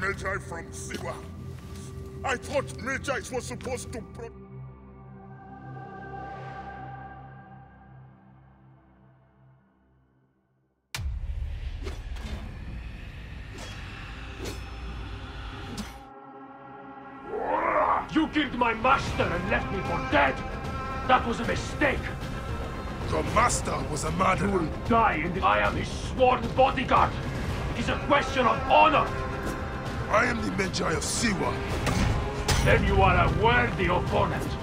Medjay from Siwa. I thought Medjay was supposed to pro- You killed my master and left me for dead! That was a mistake! Your master was a You murderer. will die and I am his sworn bodyguard! It is a question of honor! I am the Medjay of Siwa. Then you are a worthy opponent!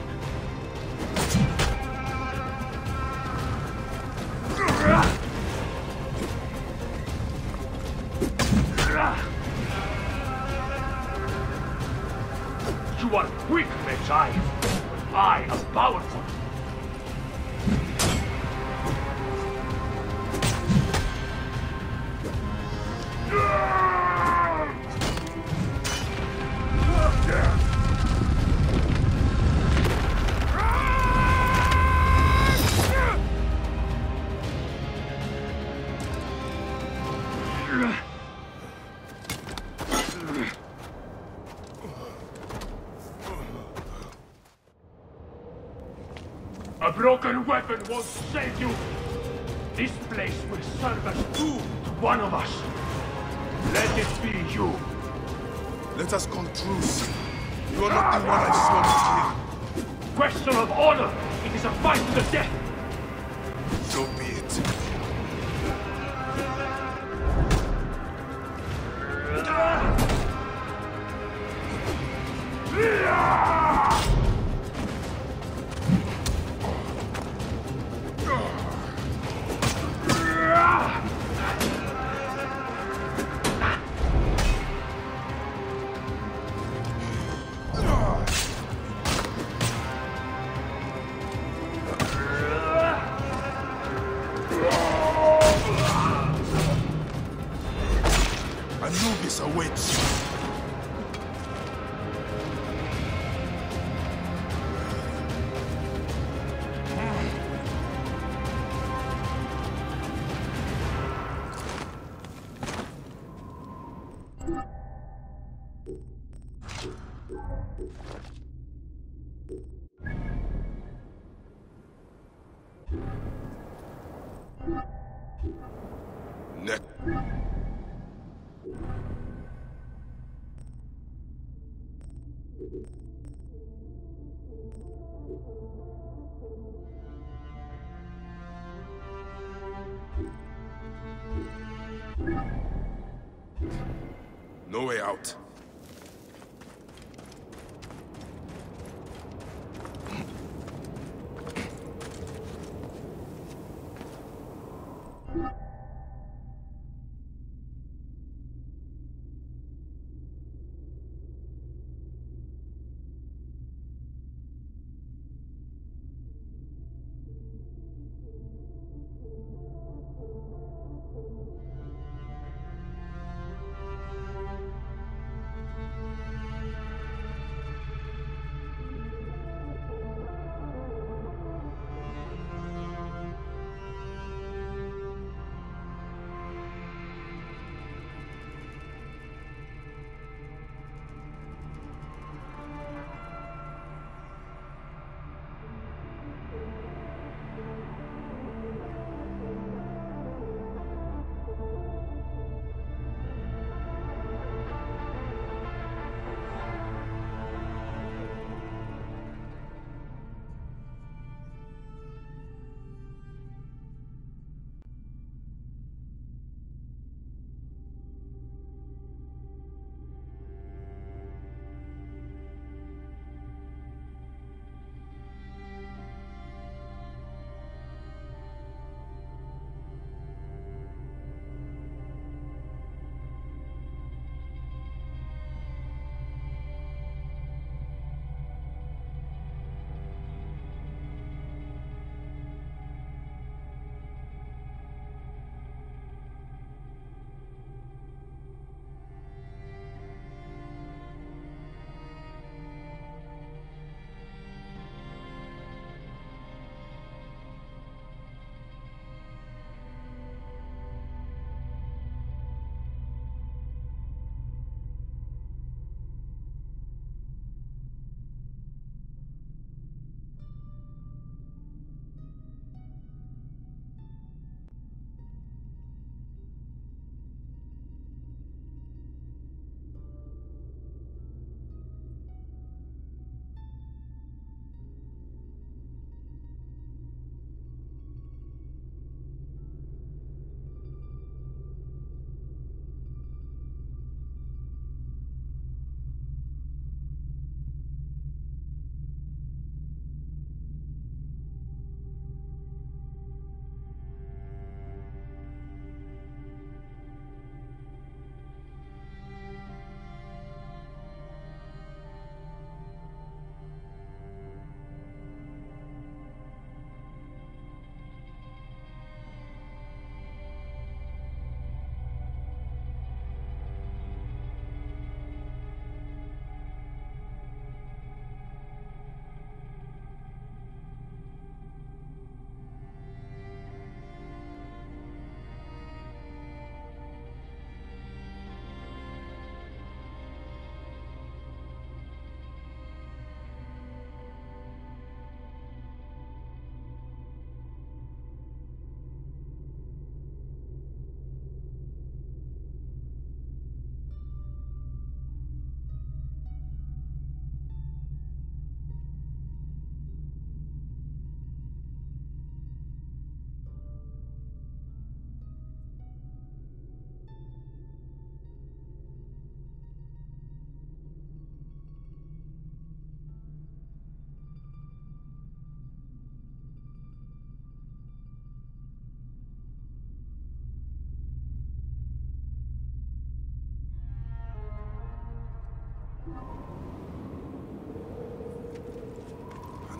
Anubis awaits you.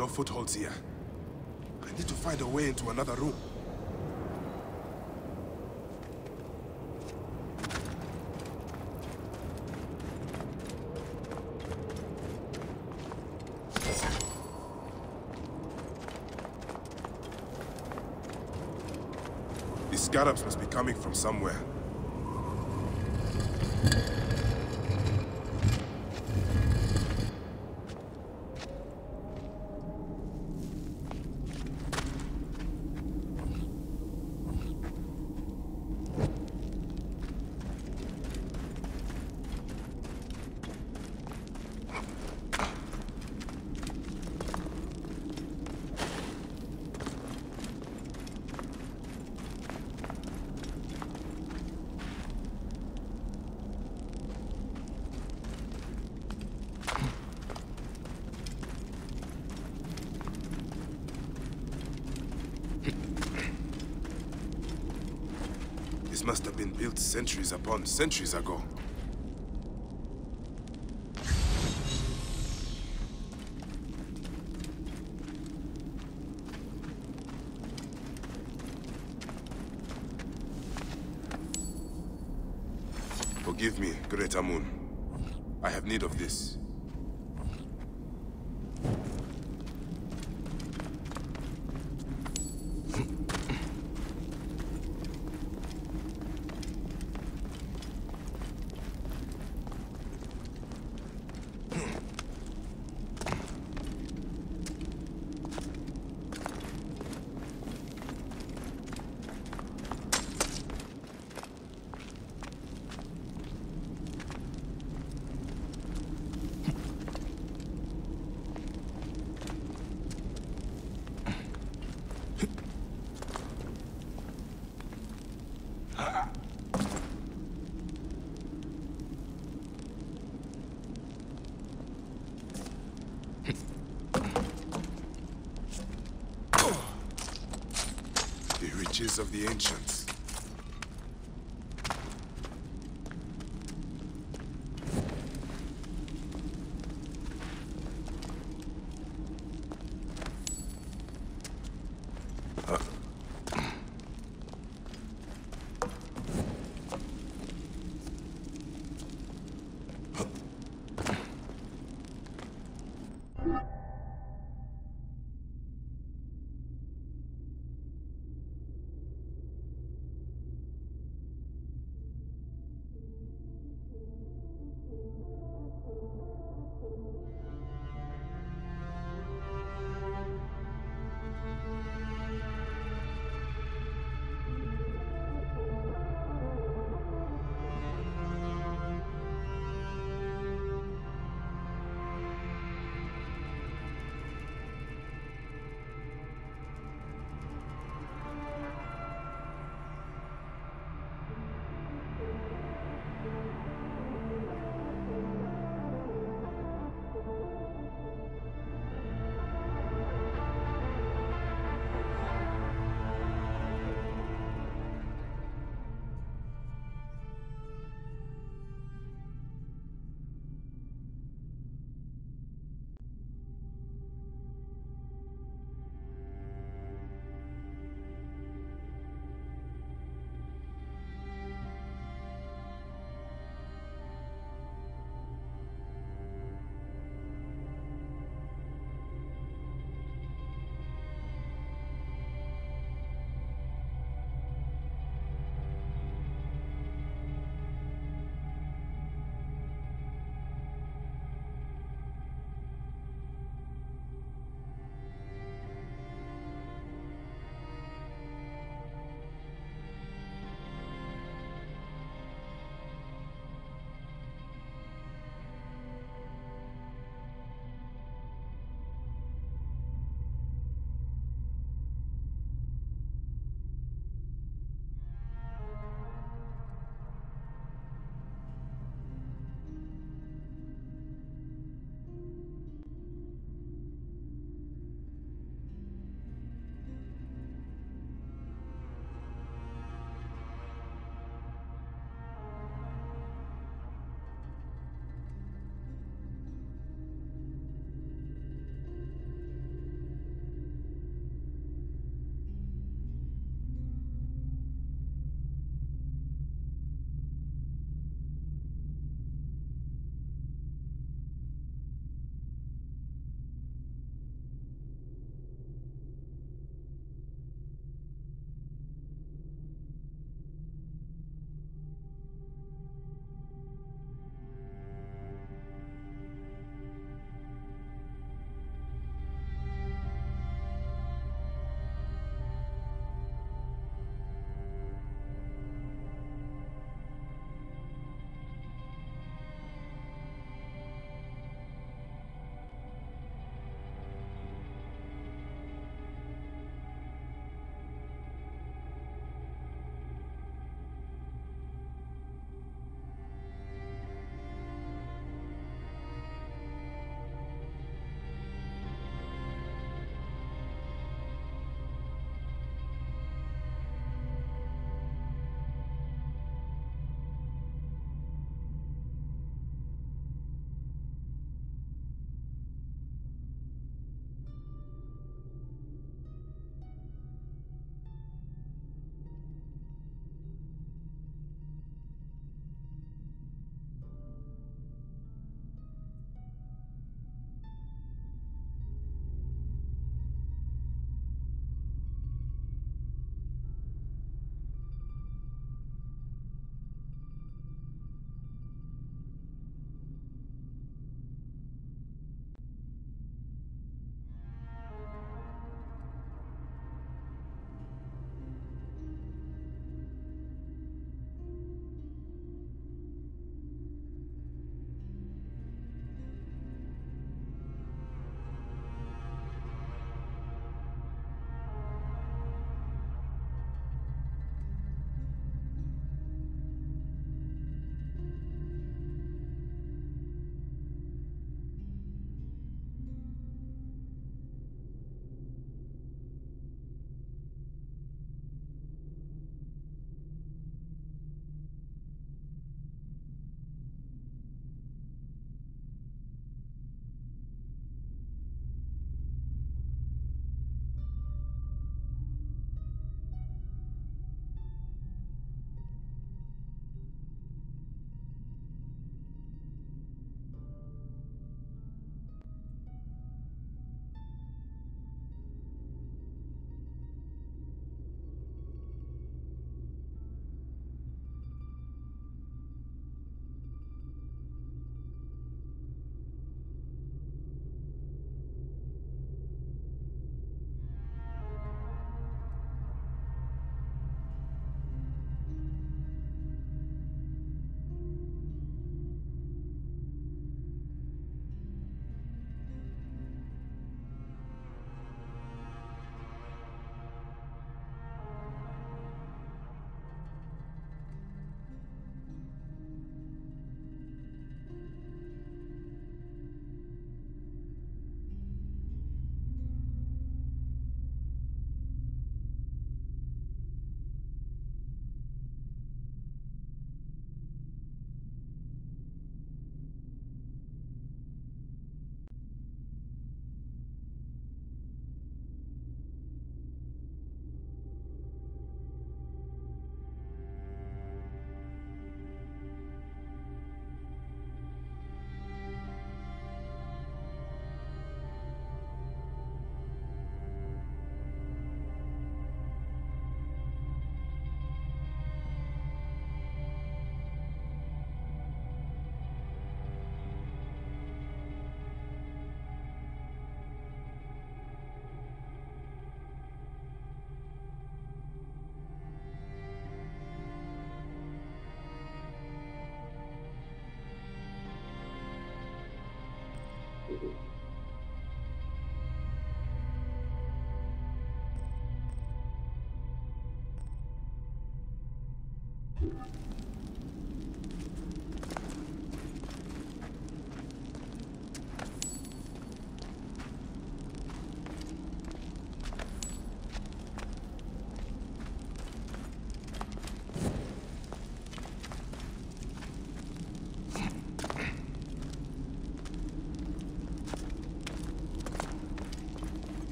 No footholds here. I need to find a way into another room. The scarabs must be coming from somewhere. Centuries upon centuries ago. Forgive me, Great Amun. I have need of this. Riches of the ancients.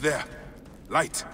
There. Light.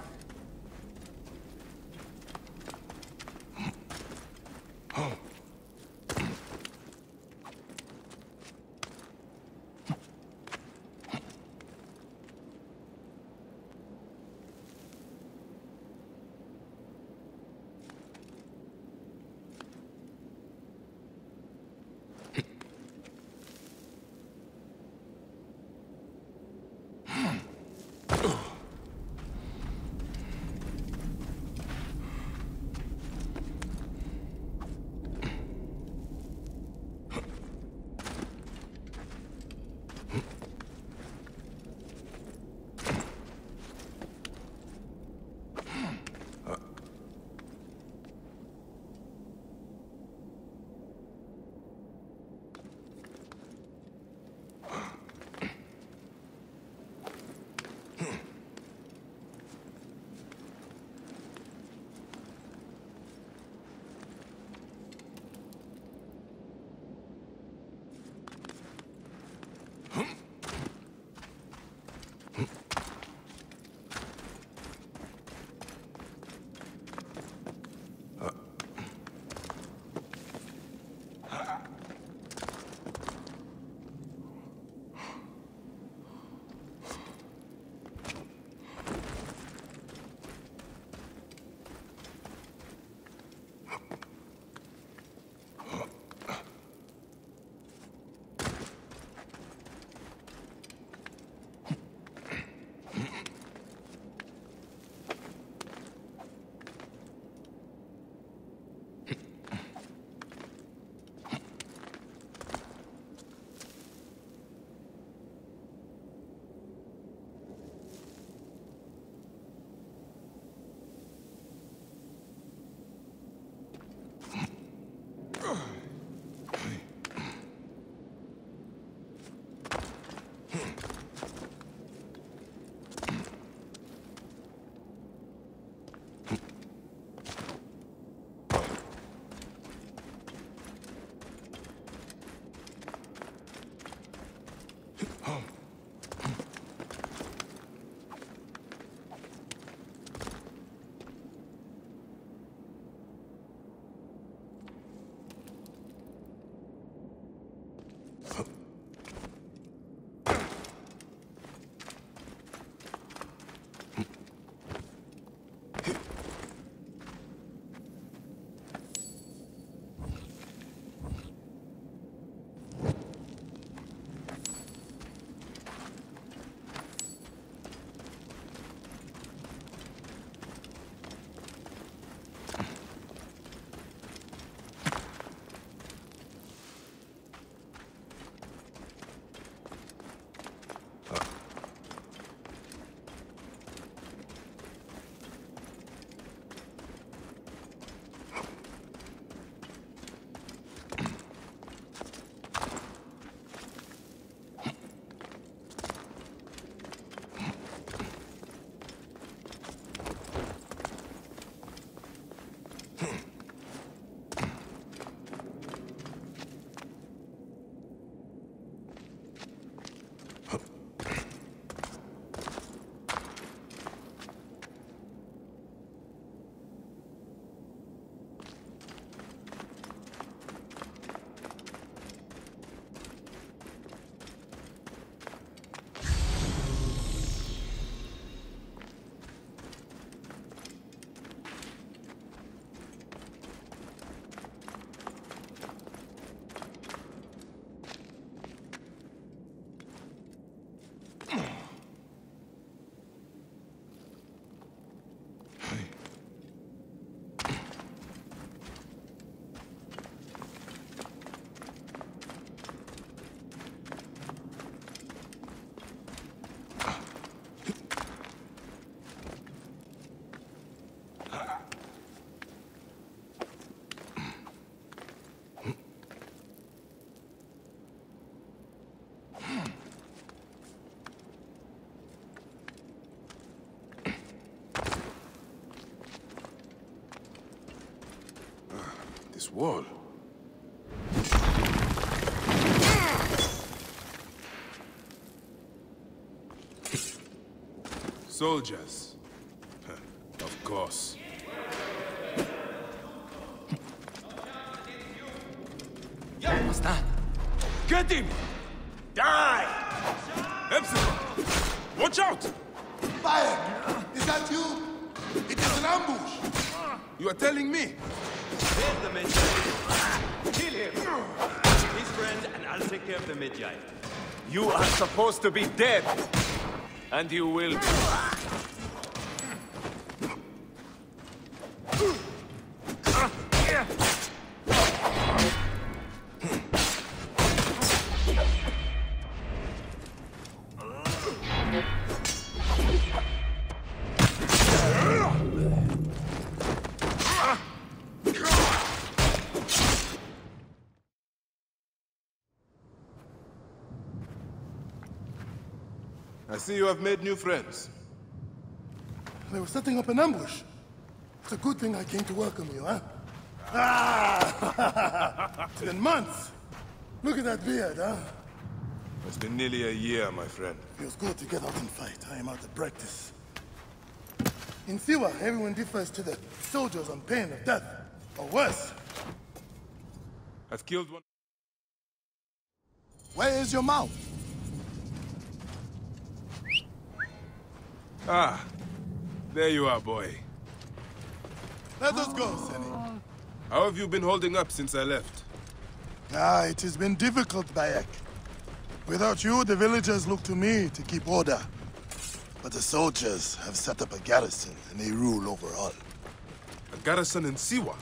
This wall. Soldiers. Of course. What's that? Get him! Die! Epsilon! Watch out! Fire! Is that you? It is an ambush! You are telling me? There's the. Kill him. His friend, and I'll take care of the Medjay. You are supposed to be dead. And you will be. See you have made new friends. They were setting up an ambush. It's a good thing I came to welcome you, huh? Ah! it's been months. Look at that beard, huh? It's been nearly a year, my friend. Feels good to get out and fight. I am out of practice. In Siwa, everyone defers to the soldiers on pain of death. Or worse. I've killed one. Where is your mouth? Ah, there you are, boy. Let us go, Senu. How have you been holding up since I left? Ah, it has been difficult, Bayek. Without you, the villagers look to me to keep order. But the soldiers have set up a garrison, and they rule over all. A garrison in Siwa.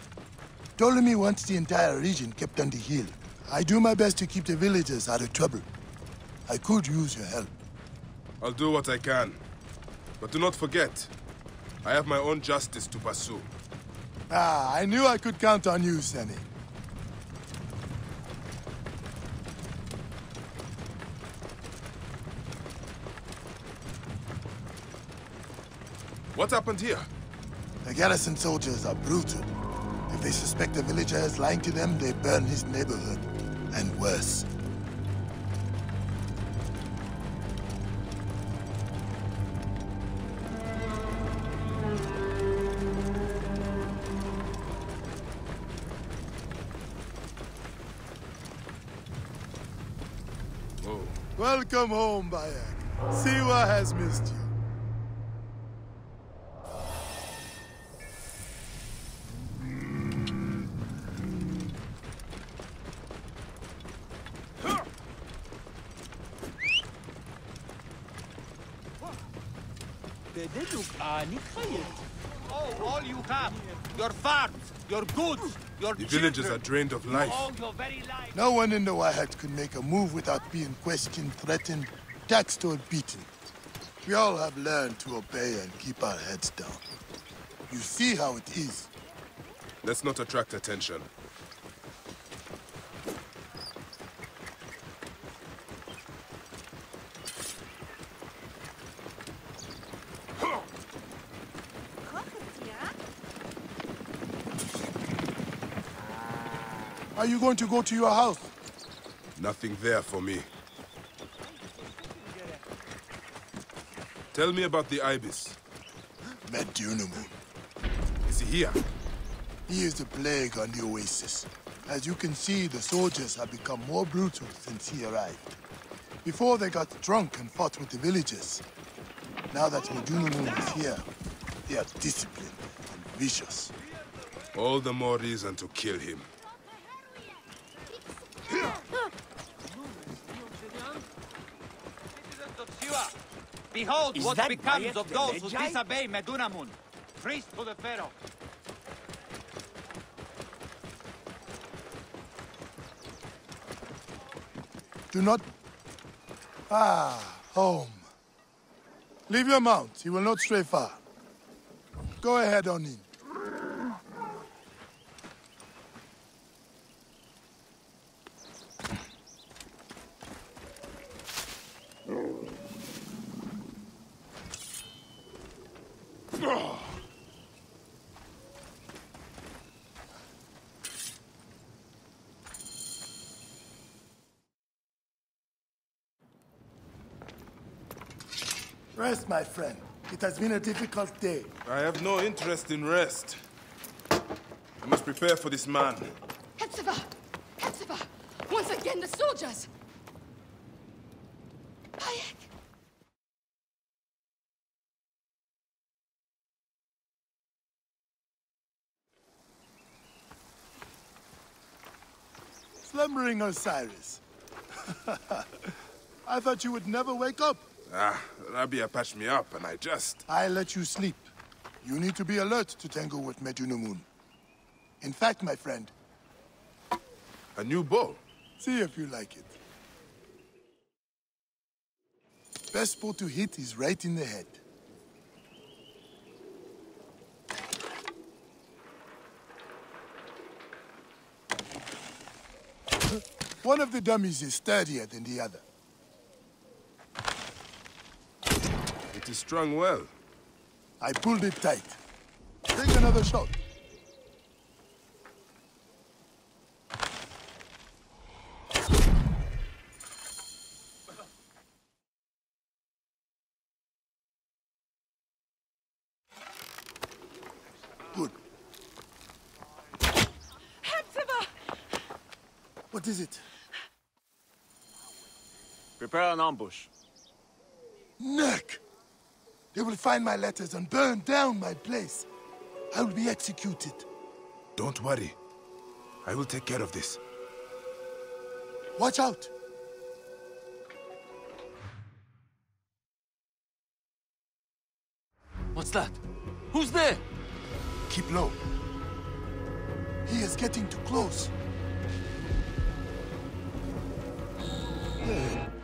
Ptolemy wants the entire region kept on the hill. I do my best to keep the villagers out of trouble. I could use your help. I'll do what I can. But do not forget, I have my own justice to pursue. Ah, I knew I could count on you, Senny. What happened here? The garrison soldiers are brutal. If they suspect a villager is lying to them, they burn his neighborhood. And worse. Welcome home, Bayek. Siwa has missed you. Oh, all you have. Your farms, your goods, your the villagers are drained of life. All your very life. No one in the Wahat could make a move without being questioned, threatened, taxed, or beaten. We all have learned to obey and keep our heads down. You see how it is. Let's not attract attention. Are you going to go to your house? Nothing there for me. Tell me about the Ibis. Medunamun. Is he here? He is the plague on the oasis. As you can see, the soldiers have become more brutal since he arrived. Before they got drunk and fought with the villagers. Now that Medunamun is here, they are disciplined and vicious. All the more reason to kill him. Citizens of Siwa, Behold Is what that becomes Bayek of the those who Medjay? disobey Medunamun. Priest to the Pharaoh. Do not... Ah, home. Leave your mount. He will not stray far. Go ahead on in. Rest, my friend. It has been a difficult day. I have no interest in rest. I must prepare for this man. Hepzefa! Hepzefa! Once again, the soldiers! Bayek! Slumbering Osiris. I thought you would never wake up. Ah, Rabia patched me up and I just... I let you sleep. You need to be alert to tangle with Medunamun. In fact, my friend, A new bow. see if you like it. Best spot to hit is right in the head. One of the dummies is sturdier than the other. It is strung well. I pulled it tight. Take another shot. Good. Hepzefa! What is it? Prepare an ambush. Neck! They will find my letters and burn down my place. I will be executed. Don't worry. I will take care of this. Watch out! What's that? Who's there? Keep low. He is getting too close. Hmm.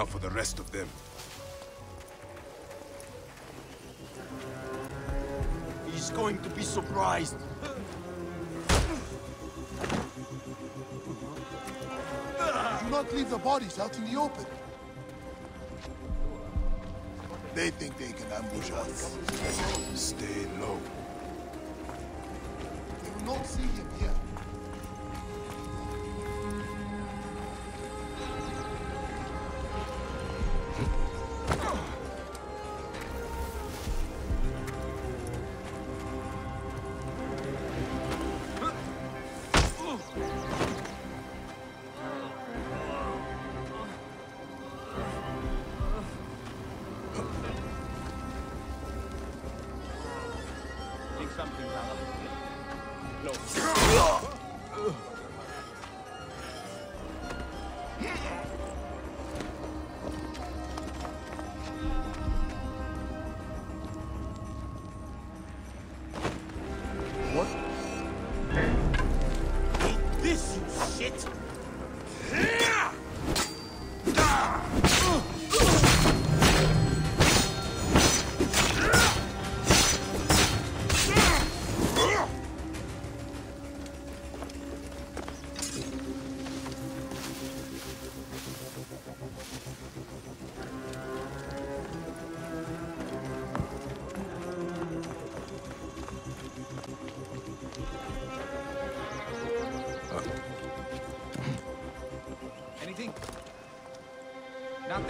Now for the rest of them. He's going to be surprised. Do not leave the bodies out in the open. They think they can ambush us. Stay low. They will not see him here.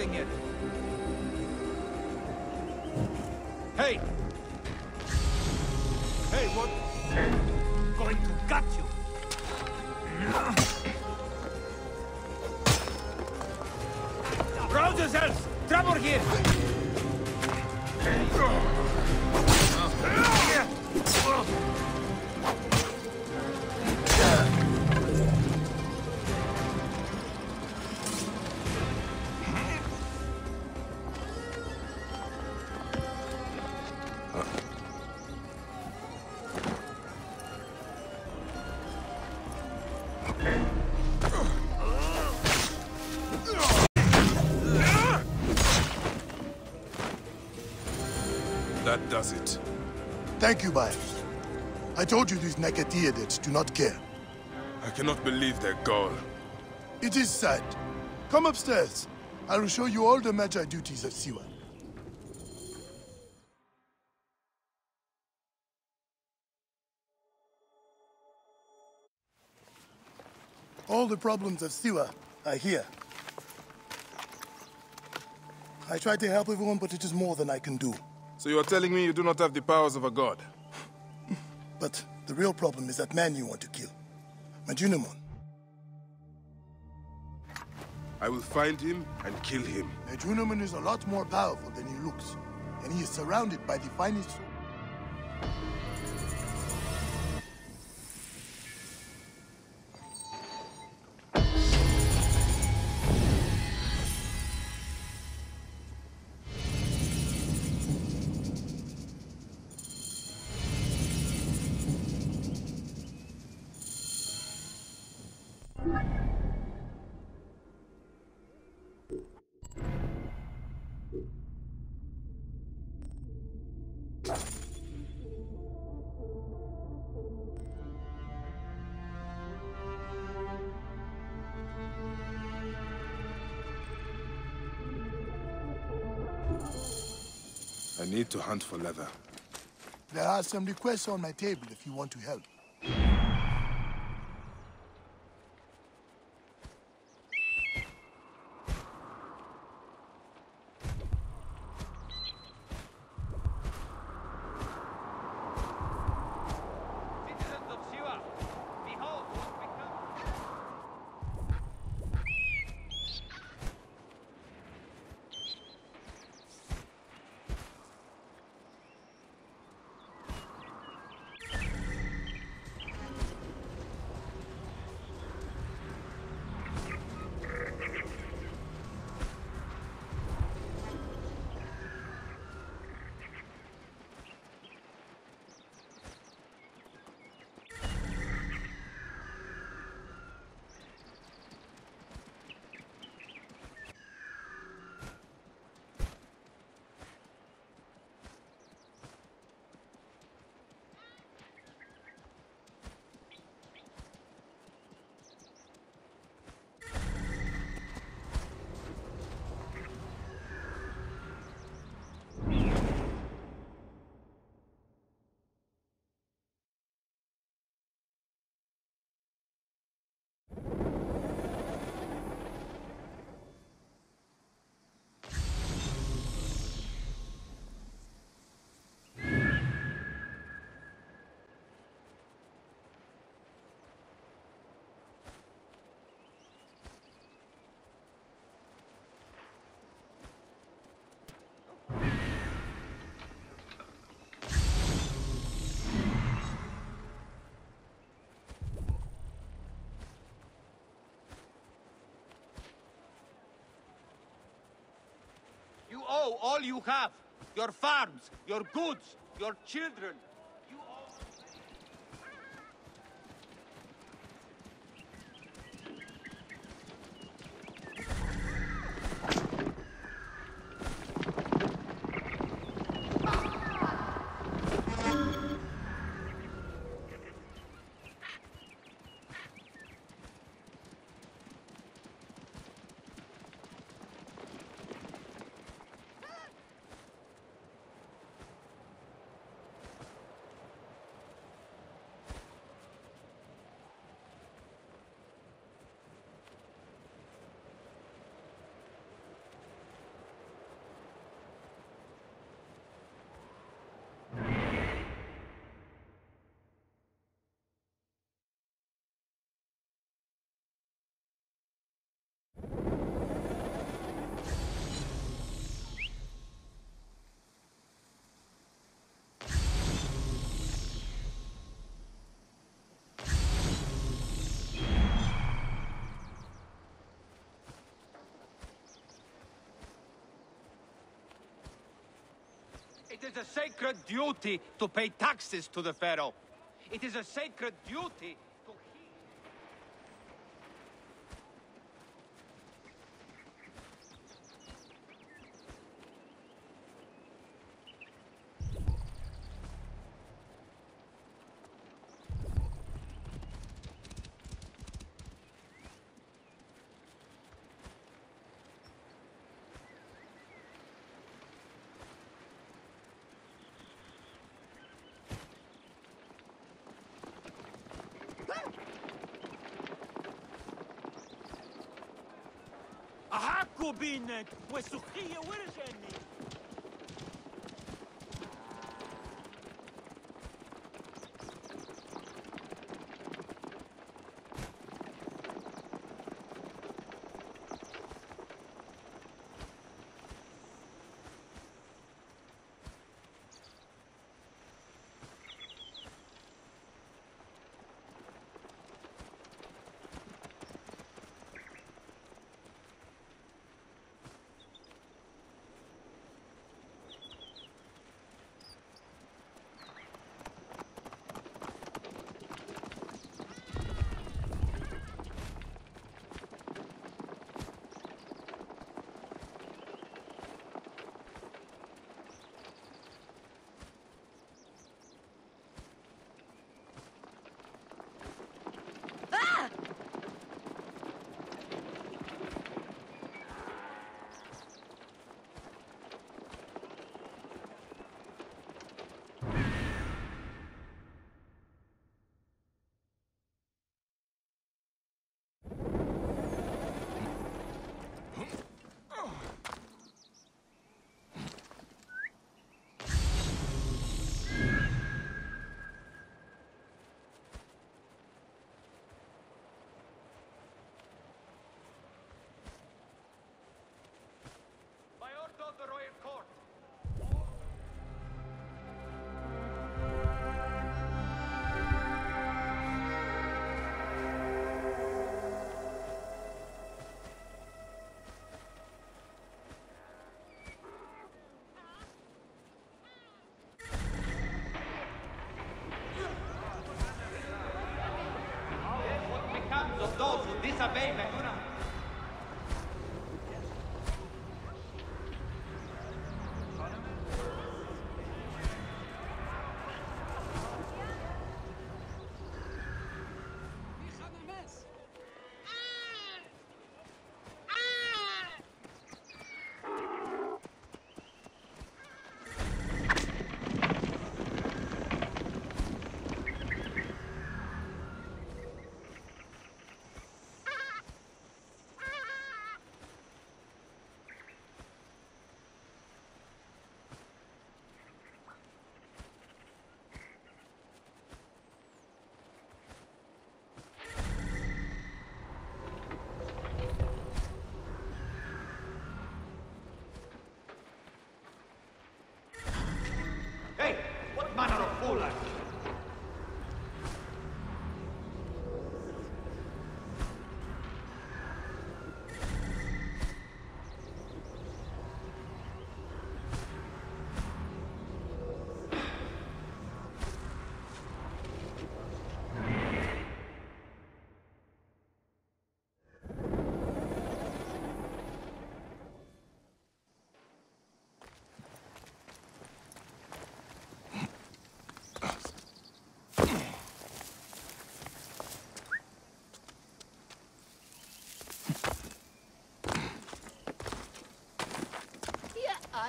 Nothing yet. Does it. Thank you, Bayan. I told you these Nekatiadids do not care. I cannot believe their gall. It is sad. Come upstairs. I will show you all the Magi duties of Siwa. All the problems of Siwa are here. I try to help everyone, but it is more than I can do. So you are telling me you do not have the powers of a god? But the real problem is that man you want to kill. Medunamun. I will find him and kill him. Medunamun is a lot more powerful than he looks. And he is surrounded by the finest... need to hunt for leather. There are some requests on my table if you want to help. You have. Your farms, your goods, your children. You owe... It is a sacred duty to pay taxes to the Pharaoh. It is a sacred duty وبينك وسخية ورجاني. Those who disobey Mehuna? Hey, what manner of fool are you?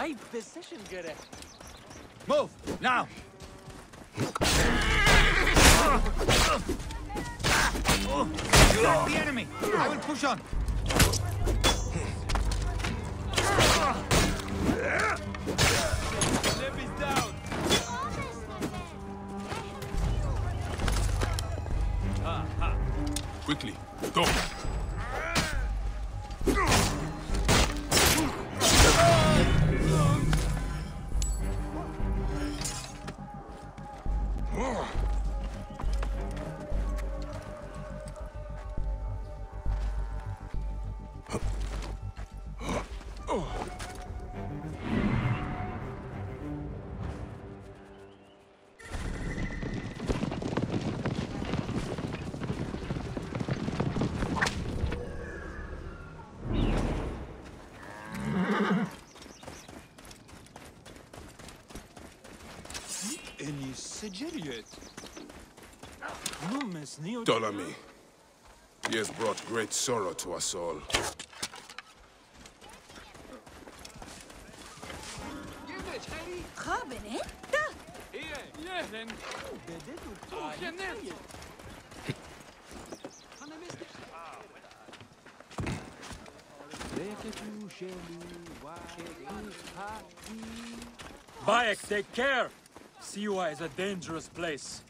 my position good. Move! Now! You are the enemy! I will push on! Quickly, go! Ptolemy, he has brought great sorrow to us all. Bayek, take care! Siwa is a dangerous place.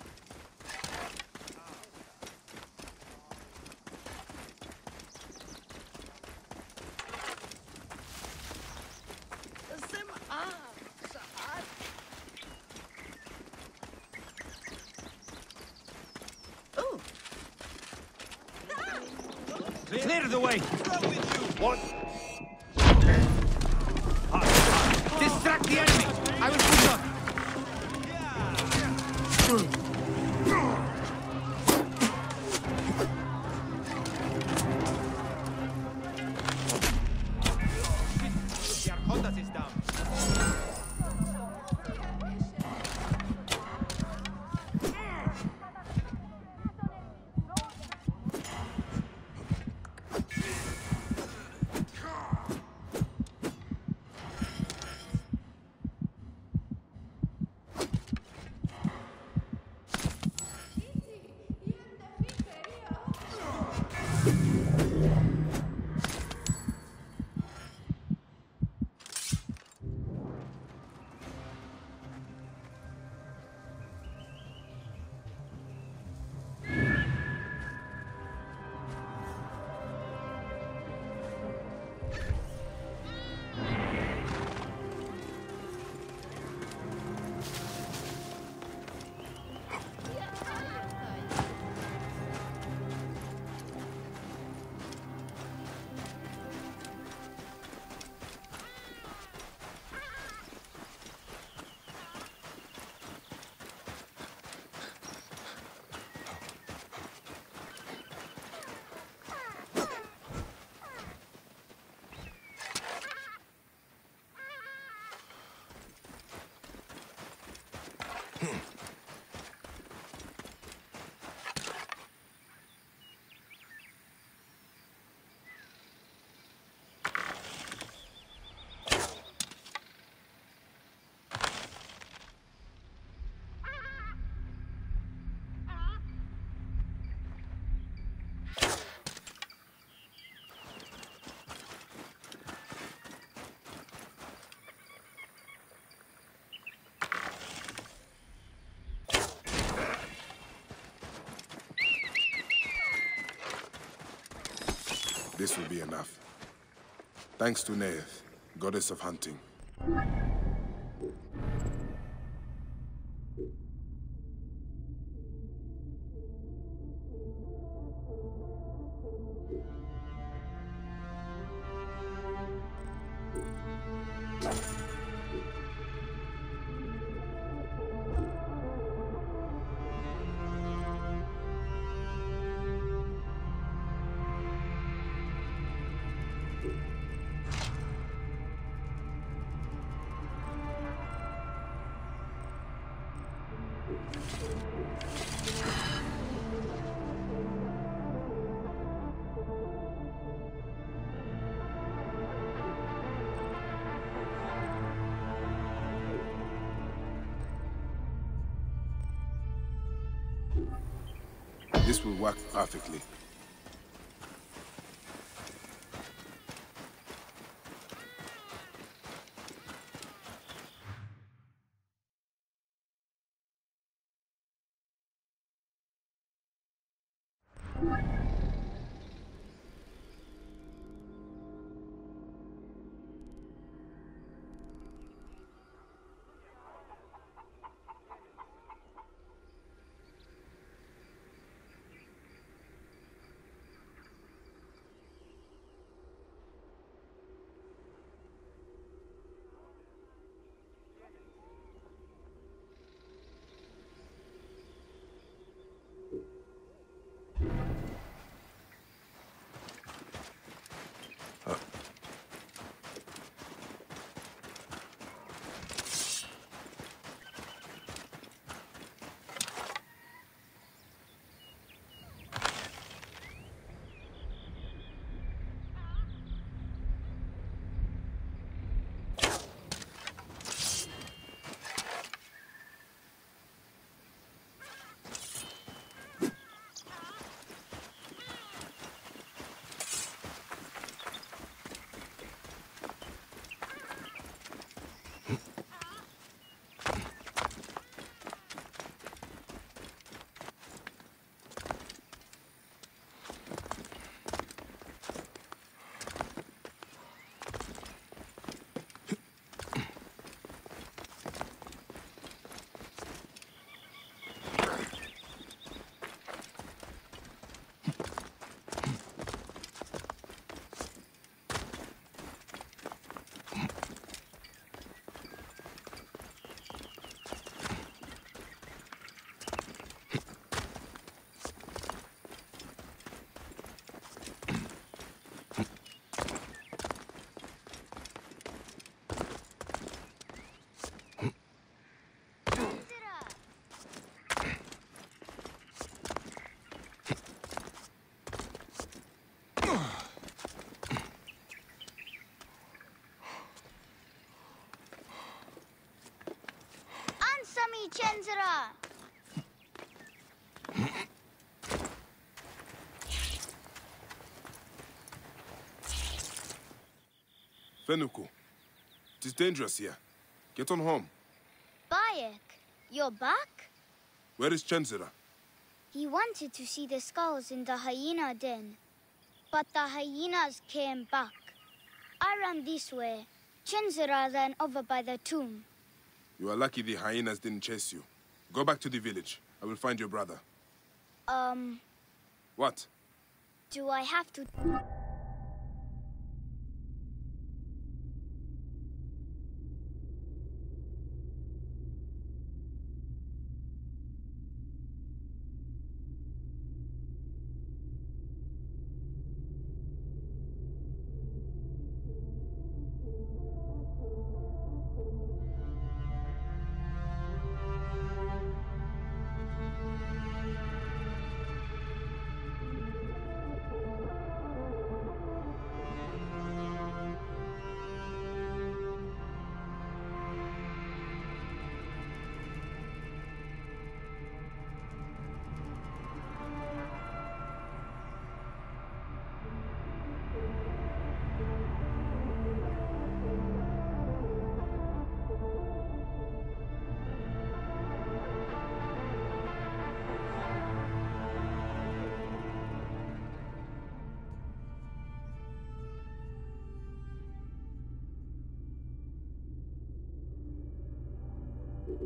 This will be enough. Thanks to Neith, goddess of hunting. Will perfectly. Chenzira! Fenuku, it is dangerous here. Get on home. Bayek, you're back? Where is Chenzira? He wanted to see the skulls in the hyena den. But the hyenas came back. I ran this way. Chenzira ran over by the tomb. You are lucky the hyenas didn't chase you. Go back to the village. I will find your brother. Um, What? do I have to...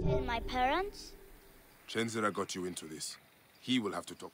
Tell my parents? Chenzira got you into this. He will have to talk.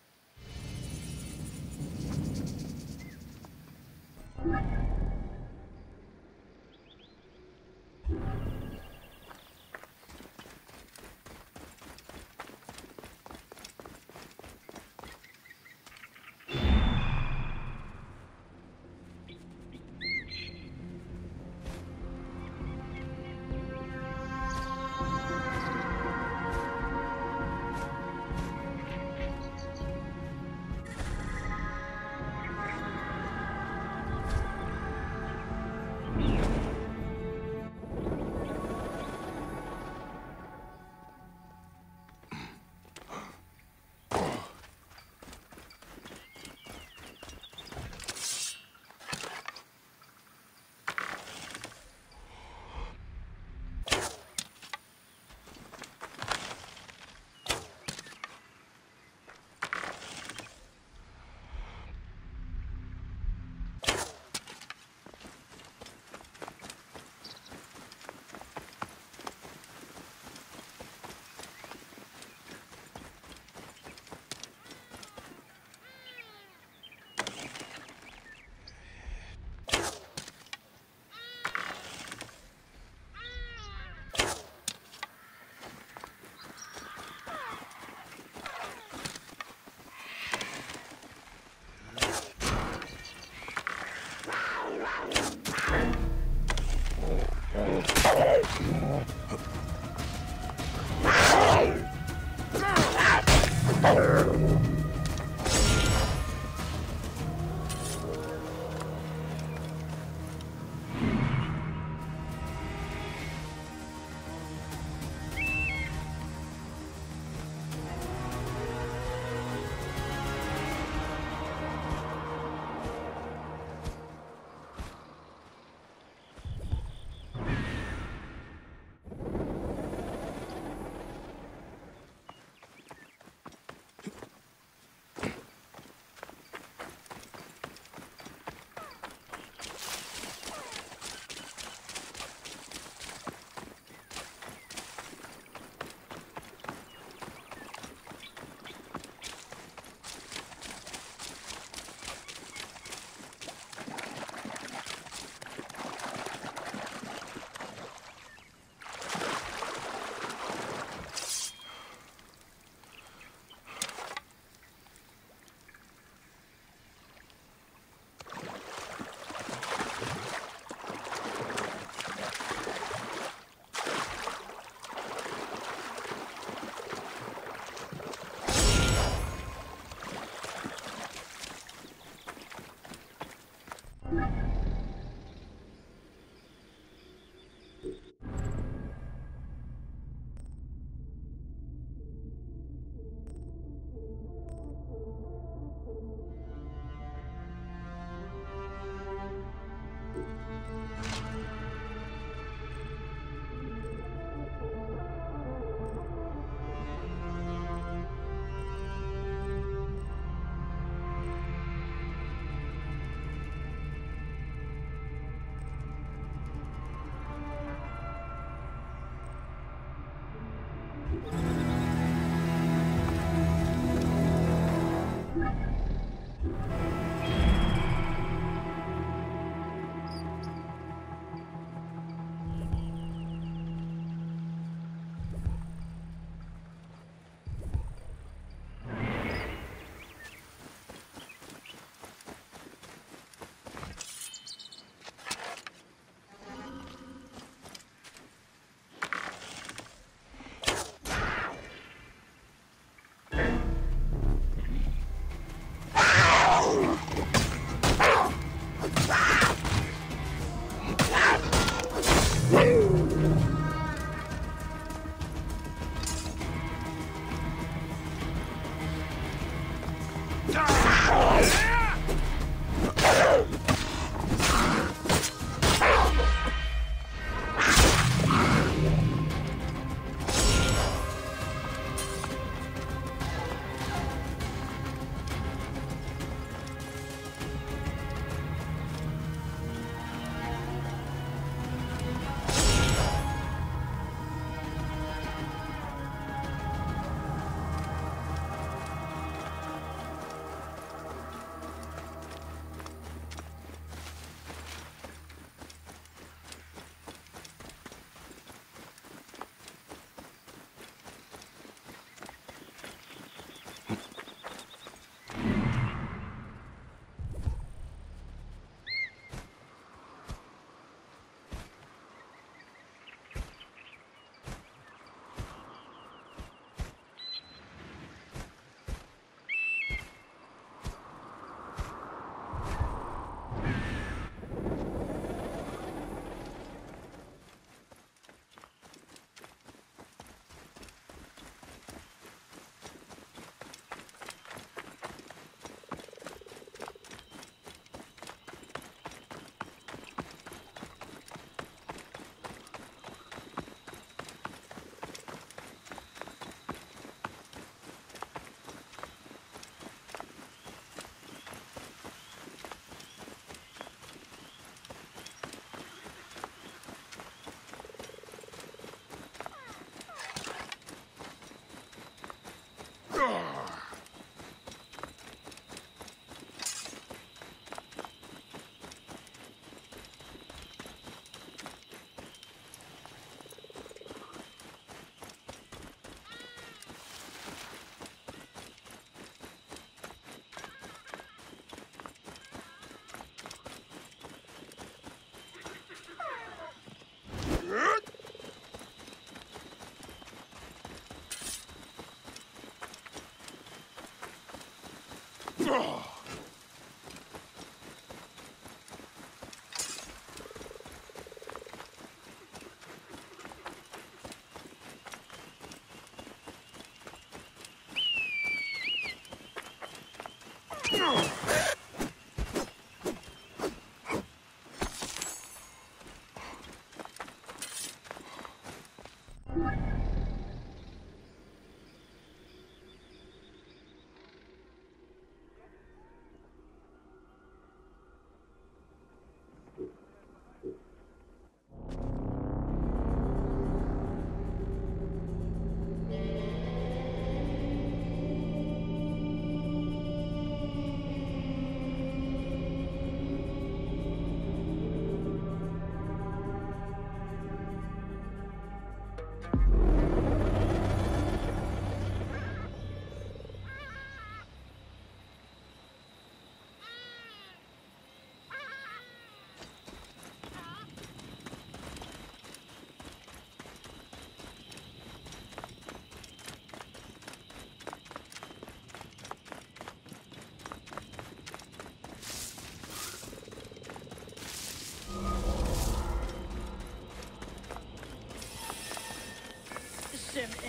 Shem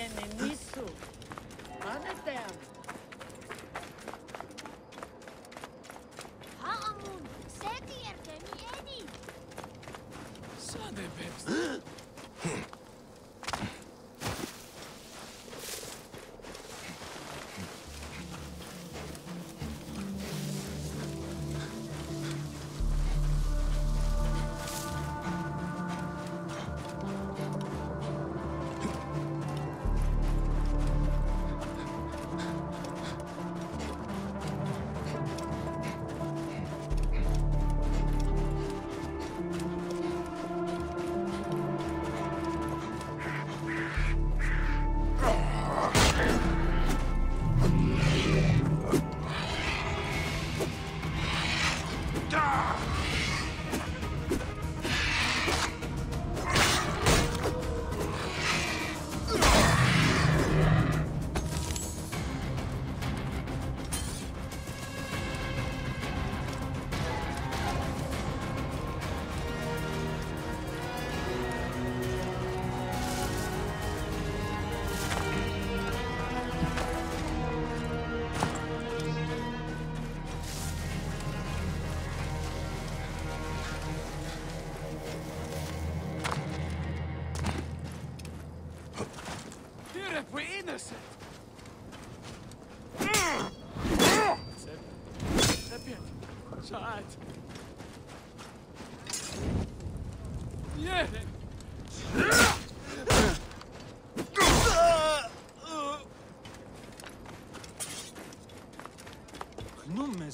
enemisu. Anatem. Haamun, seti ertemi eni. Sade Peps.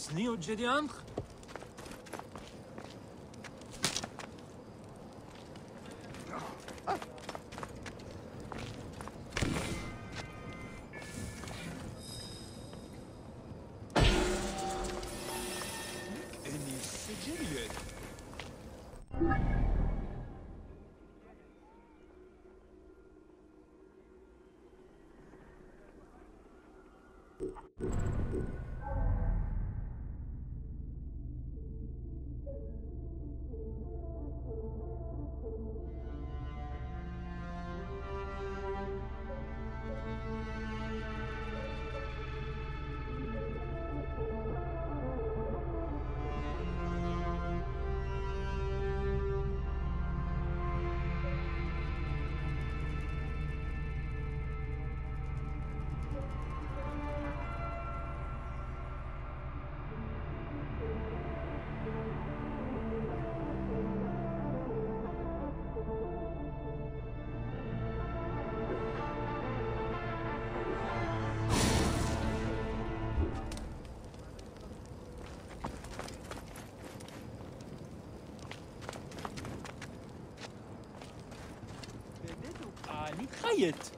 С ней у Джериан آه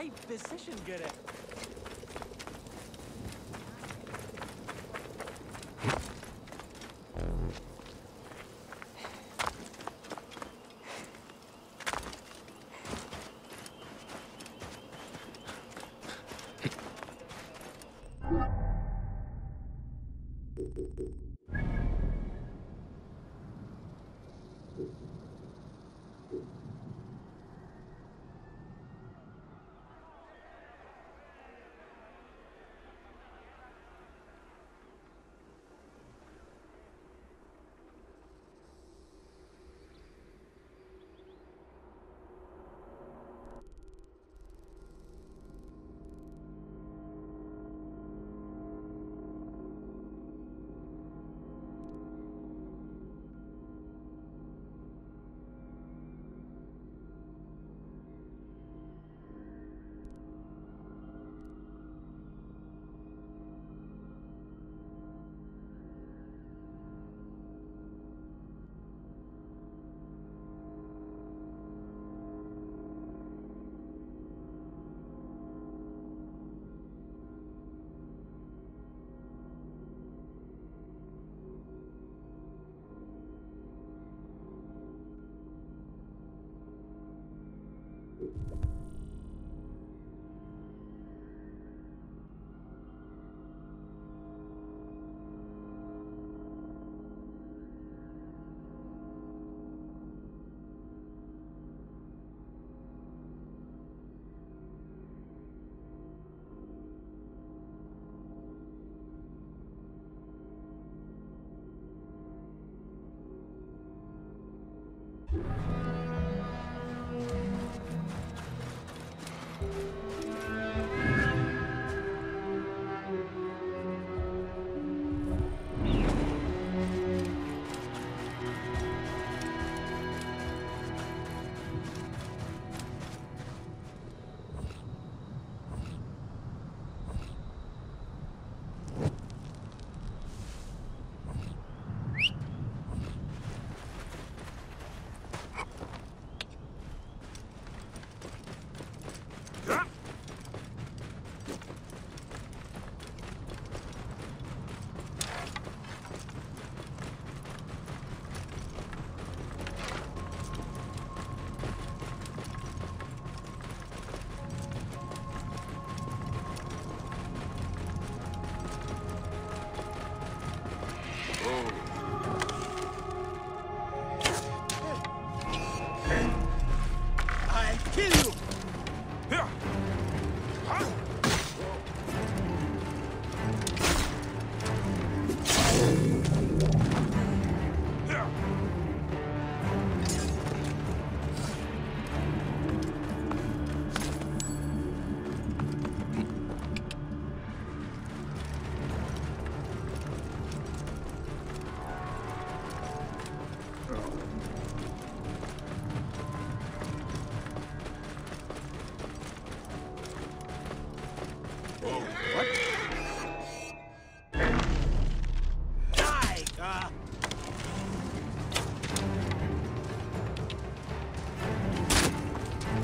right position, get it.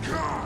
He